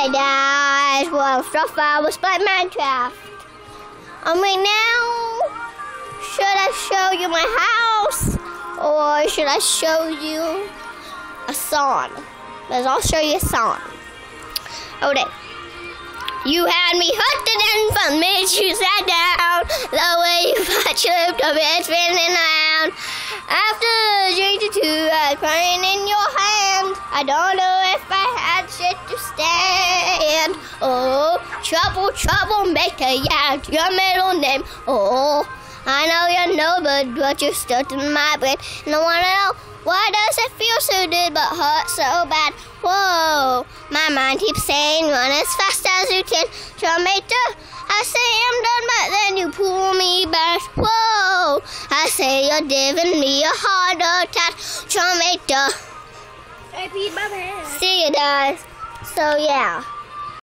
Hey guys, well, stuff I was playing Minecraft. Um, right now, should I show you my house or should I show you a song? Because I'll show you a song. Okay. You had me hooked and fun made you sat down. The way you fought your up it's spinning around. After drink to two, I crying in your hand. I don't know if I had shit to stand. Trouble, trouble, maker, yeah, your middle name. Oh, I know you're no good, but you're stuck in my brain. And I wanna know why does it feel so good but hurt so bad? Whoa, my mind keeps saying run as fast as you can. Tomato, I say I'm done, but then you pull me back. Whoa, I say you're giving me a heart attack. Tomato. I peed my pants. See you guys. So yeah.